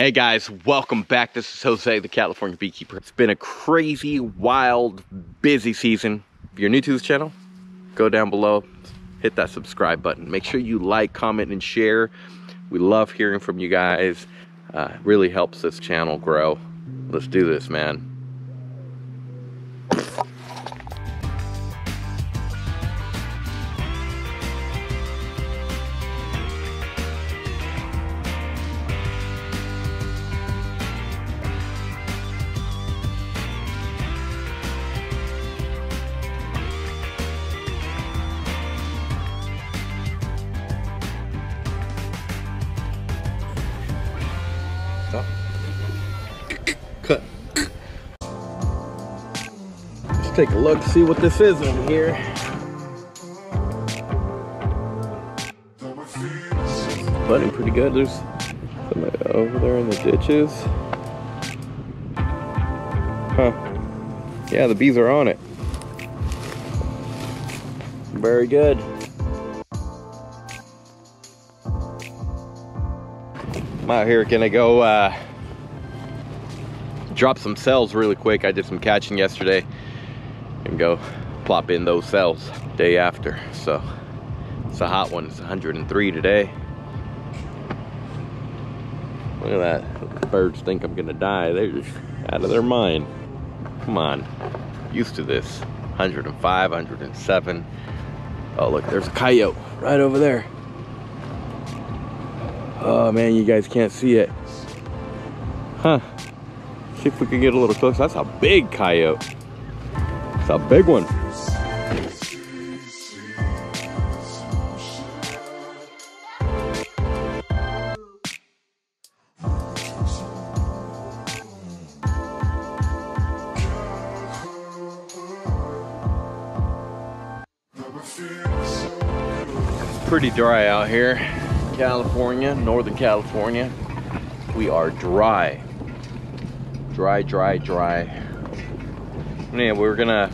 Hey guys, welcome back. This is Jose, the California Beekeeper. It's been a crazy, wild, busy season. If you're new to this channel, go down below, hit that subscribe button. Make sure you like, comment, and share. We love hearing from you guys. Uh, really helps this channel grow. Let's do this, man. Take a look, see what this is over here. Budding pretty good. There's some over there in the ditches. Huh. Yeah, the bees are on it. Very good. I'm out here gonna go uh, drop some cells really quick. I did some catching yesterday and go plop in those cells day after. So it's a hot one. It's 103 today. Look at that. Birds think I'm gonna die. They're just out of their mind. Come on. Used to this. 105, 107. Oh look, there's a coyote right over there. Oh man, you guys can't see it. Huh. See if we can get a little close. That's a big coyote. A big one. Pretty dry out here. California, Northern California. We are dry. Dry, dry, dry. Yeah, we're gonna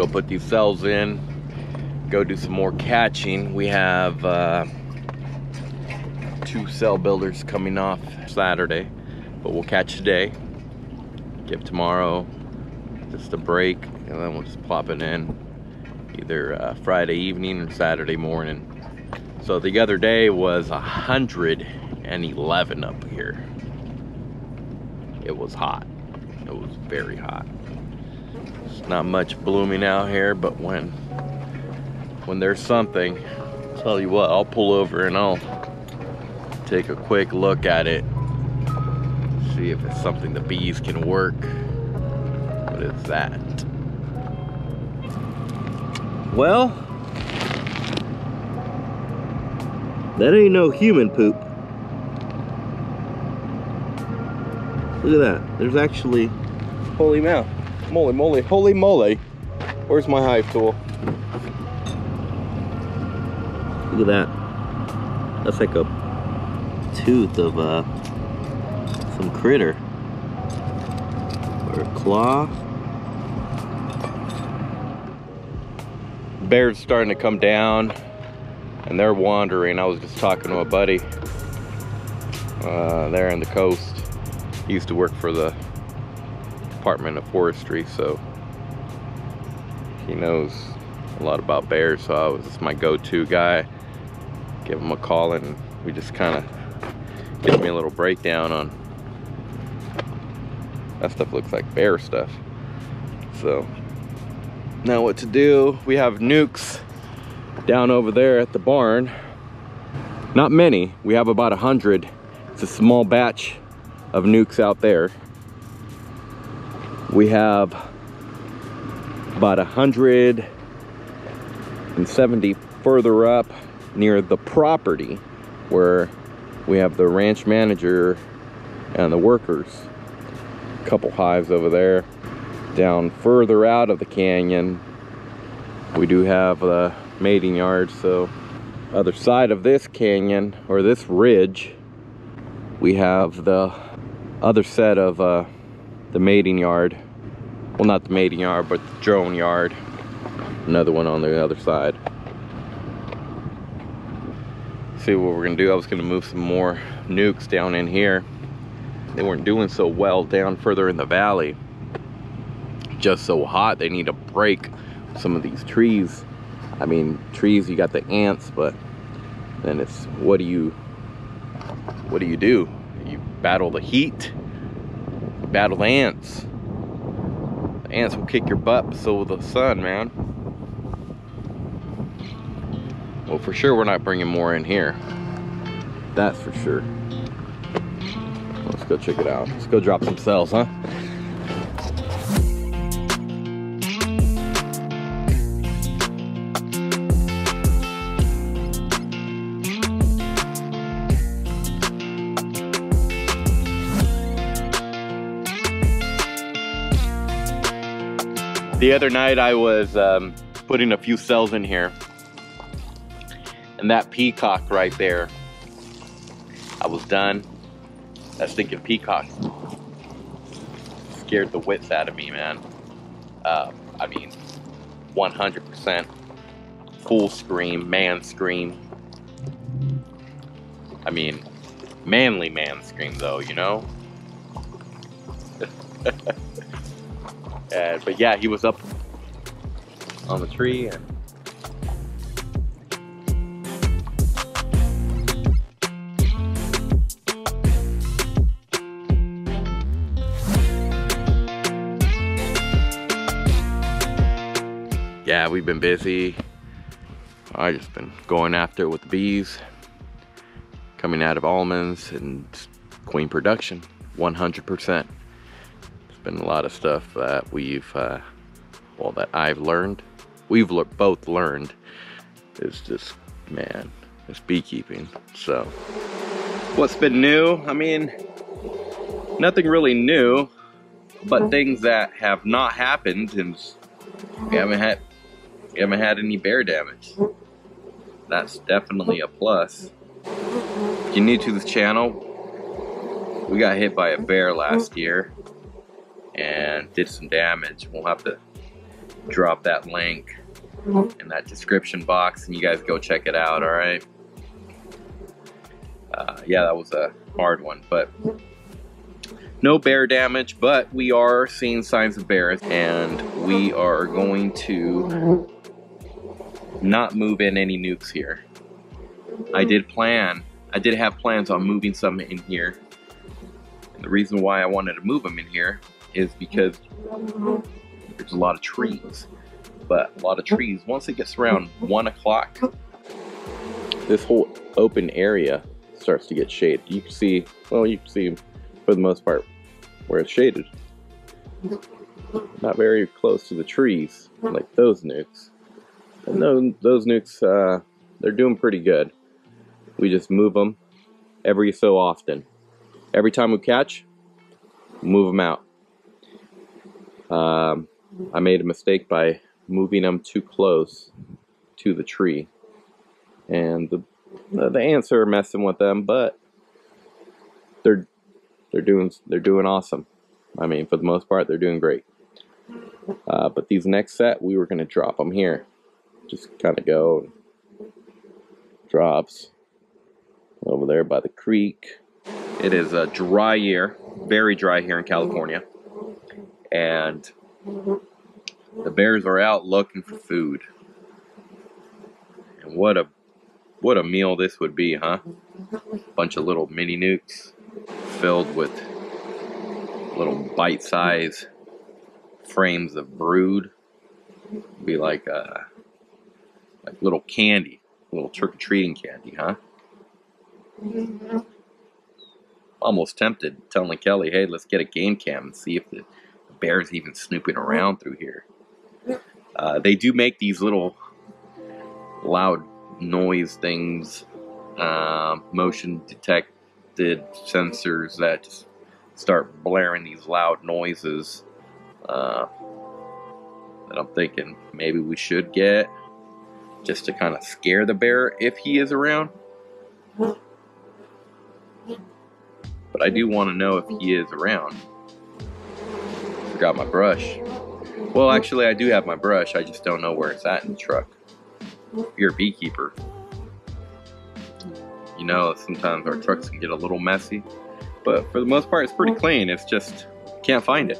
go put these cells in, go do some more catching. We have uh, two cell builders coming off Saturday, but we'll catch today. Give tomorrow just a break, and then we'll just plop it in either uh, Friday evening or Saturday morning. So the other day was 111 up here. It was hot. It was very hot. It's not much blooming out here, but when when there's something, I'll tell you what, I'll pull over and I'll take a quick look at it. See if it's something the bees can work. What is that? Well, That ain't no human poop. Look at that. There's actually, holy moly, moly, moly, holy moly. Where's my hive tool? Look at that. That's like a tooth of uh, some critter. Or a claw. Bear's starting to come down and they're wandering. I was just talking to a buddy uh, there in the coast. He used to work for the Department of Forestry, so he knows a lot about bears. So I was my go-to guy. Give him a call, and we just kind of give me a little breakdown on that stuff. Looks like bear stuff. So now what to do? We have nucs down over there at the barn. Not many, we have about a hundred. It's a small batch of nucs out there. We have about a hundred and seventy further up near the property where we have the ranch manager and the workers. A couple hives over there. Down further out of the canyon, we do have the mating yard so other side of this canyon or this ridge we have the other set of uh, the mating yard well not the mating yard but the drone yard another one on the other side See what we're gonna do. I was gonna move some more nucs down in here. They weren't doing so well down further in the valley. Just so hot, they need to break some of these trees. I mean, trees, you got the ants, but then it's, what do you, what do you do? You battle the heat, battle ants. The ants will kick your butt, so will the sun, man. Well, for sure, we're not bringing more in here. That's for sure. Let's go check it out. Let's go drop some cells, huh? The other night I was um, putting a few cells in here and that peacock right there, I was done. That stinking peacock scared the wits out of me, man. Uh, I mean, 100% full scream, man scream. I mean, manly man scream though, you know? Uh, but yeah, he was up on the tree and yeah, we've been busy. I just been going after it with the bees, coming out of almonds and queen production, 100% been a lot of stuff that we've, uh, well, that I've learned. We've le both learned is just, man, it's beekeeping. So, what's been new? I mean, nothing really new, but things that have not happened and we haven't had, we haven't had any bear damage. That's definitely a plus. If you're new to this channel, we got hit by a bear last year and did some damage. We'll have to drop that link in that description box and you guys go check it out, all right? Uh, yeah, that was a hard one, but no bear damage, but we are seeing signs of bears and we are going to not move in any nucs here. I did plan, I did have plans on moving some in here. And the reason why I wanted to move them in here is because there's a lot of trees. But a lot of trees, once it gets around one o'clock, this whole open area starts to get shaded. You can see, well, you can see for the most part where it's shaded. Not very close to the trees, like those nucs. And those, those nucs, uh, they're doing pretty good. We just move them every so often. Every time we catch, move them out. Um, I made a mistake by moving them too close to the tree. And the, the ants are messing with them, but they're they're doing they're doing awesome. I mean, for the most part, they're doing great. Uh, but these next set, we were going to drop them here. Just kind of go drops over there by the creek. It is a dry year, very dry here in California and the bears are out looking for food. And what a what a meal this would be, huh? Bunch of little mini nucs filled with little bite-sized frames of brood. Be like uh like little candy, little trick-or-treating candy, huh? Almost tempted telling Kelly, hey, let's get a game cam and see if the bears even snooping around through here. Uh, they do make these little loud noise things, uh, motion detected sensors that just start blaring these loud noises. Uh, that I'm thinking maybe we should get just to kind of scare the bear if he is around. But I do want to know if he is around forgot my brush. Well, actually, I do have my brush. I just don't know where it's at in the truck. If you're a beekeeper, You know, sometimes our trucks can get a little messy, but for the most part, it's pretty clean. It's just can't find it.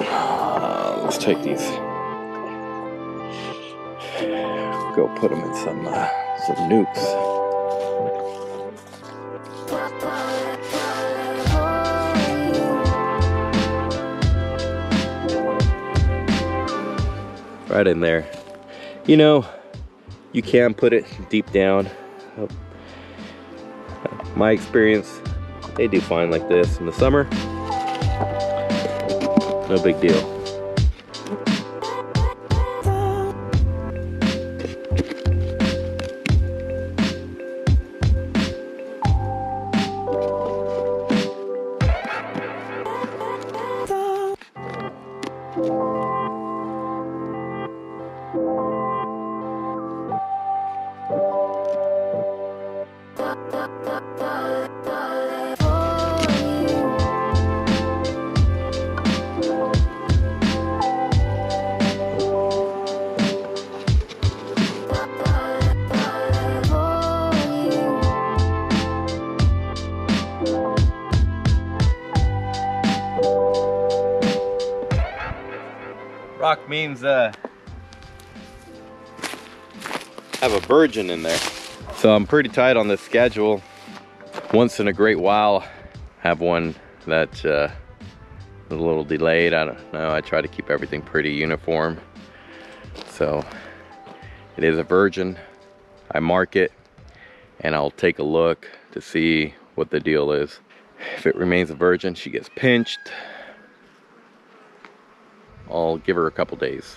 Uh, let's take these. Go put them in some uh, some nucs. Right in there. You know, you can put it deep down. My experience, they do fine like this in the summer. No big deal. Rock means uh, have a virgin in there. So I'm pretty tight on this schedule. Once in a great while, have one that uh, a little delayed. I don't know. I try to keep everything pretty uniform. So it is a virgin. I mark it and I'll take a look to see what the deal is. If it remains a virgin, she gets pinched. I'll give her a couple days,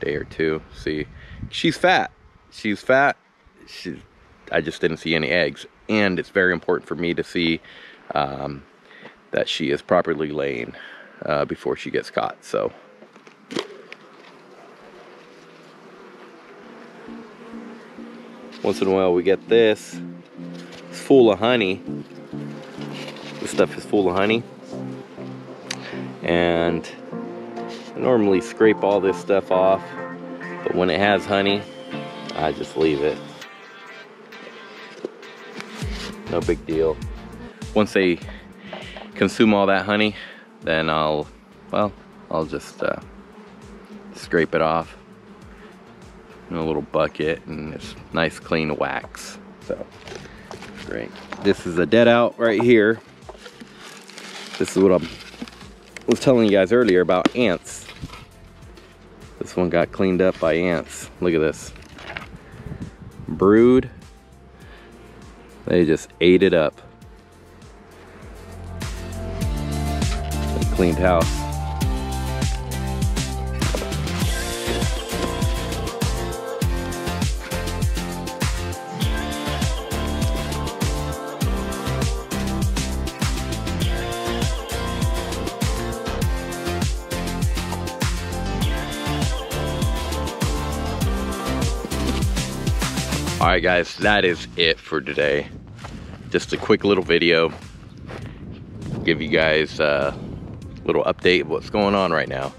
day or two, see. She's fat. She's fat. She's, I just didn't see any eggs. And it's very important for me to see um, that she is properly laying uh, before she gets caught. So. Once in a while we get this. It's full of honey. This stuff is full of honey. And I normally scrape all this stuff off, but when it has honey, I just leave it. No big deal. Once they consume all that honey, then I'll, well, I'll just uh, scrape it off in a little bucket and it's nice clean wax. So, great. This is a dead out right here. This is what I was telling you guys earlier about ants. This one got cleaned up by ants. Look at this. Brood. They just ate it up. cleaned house. Right, guys, that is it for today. Just a quick little video. Give you guys a little update of what's going on right now.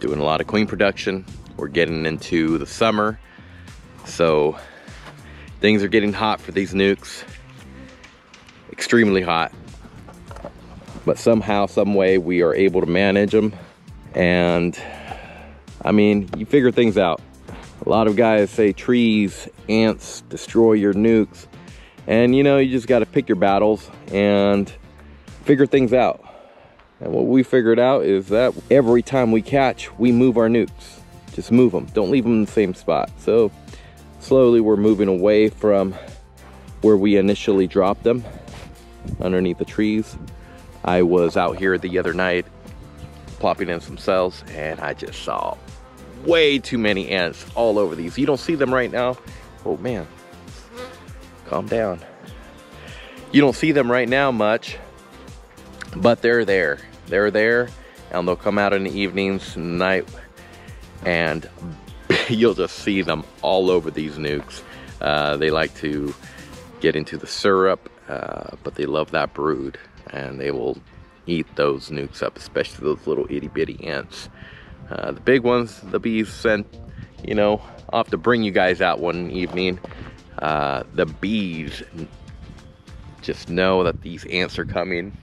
Doing a lot of queen production. We're getting into the summer. So things are getting hot for these nucs. Extremely hot. But somehow, some way, we are able to manage them. And I mean, you figure things out. A lot of guys say trees, ants destroy your nucs. And you know, you just got to pick your battles and figure things out. And what we figured out is that every time we catch, we move our nucs. Just move them. Don't leave them in the same spot. So slowly we're moving away from where we initially dropped them underneath the trees. I was out here the other night plopping in some cells and I just saw way too many ants all over these. You don't see them right now. Oh man, calm down. You don't see them right now much, but they're there. They're there and they'll come out in the evenings, night, and you'll just see them all over these nucs. Uh, they like to get into the syrup, uh, but they love that brood and they will eat those nucs up, especially those little itty bitty ants. Uh, the big ones, the bees send, you know, I'll have to bring you guys out one evening. Uh, the bees just know that these ants are coming.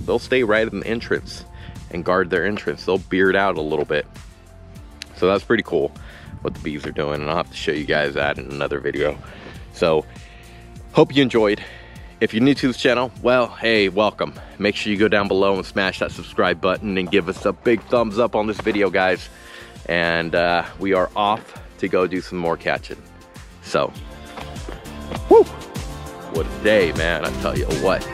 They'll stay right in the entrance and guard their entrance. They'll beard out a little bit. So that's pretty cool what the bees are doing. And I'll have to show you guys that in another video. So hope you enjoyed. If you're new to this channel, well, hey, welcome. Make sure you go down below and smash that subscribe button and give us a big thumbs up on this video, guys. And uh, we are off to go do some more catching. So, whoo, what a day, man, I tell you what.